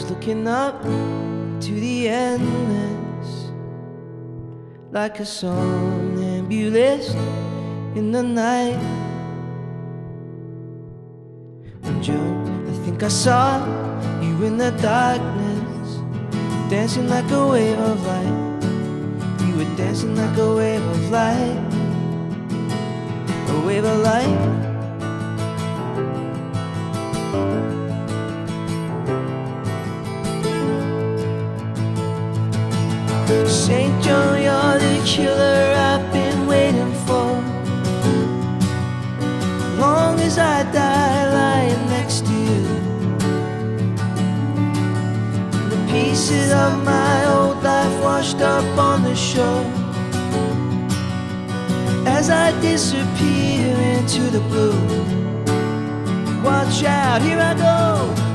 was looking up to the endless like a somnambulist in the night. Joe, I think I saw you in the darkness, dancing like a wave of light. You were dancing like a wave of light, a wave of light. St. Joan, you're the killer I've been waiting for. Long as I die lying next to you. The pieces of my old life washed up on the shore. As I disappear into the blue. Watch out, here I go.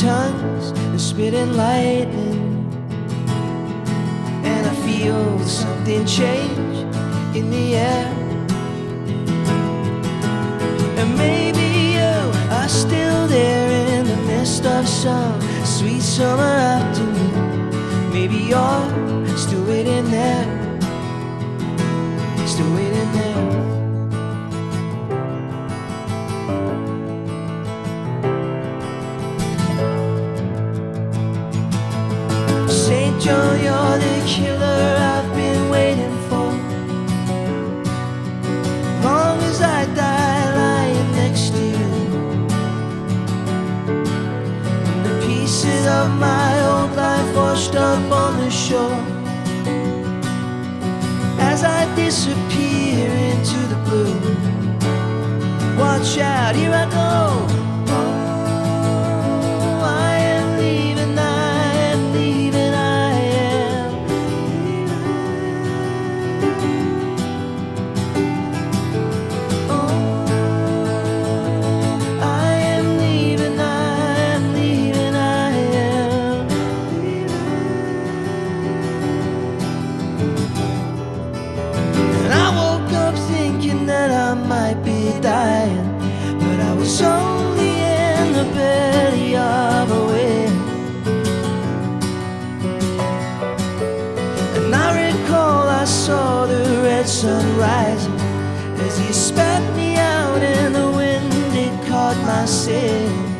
Tongues and spitting lightning. And I feel something change in the air. And maybe oh, you are still there in the midst of some sweet summer afternoon. Maybe you're still St. You're the killer I've been waiting for. Long as I die lying next to you. And the pieces of my old life washed up on the shore. As I disappear into the blue. Watch out, dying, but I was only in the belly of a whale. And I recall I saw the red sun rising as he spat me out, in the wind it caught my sail.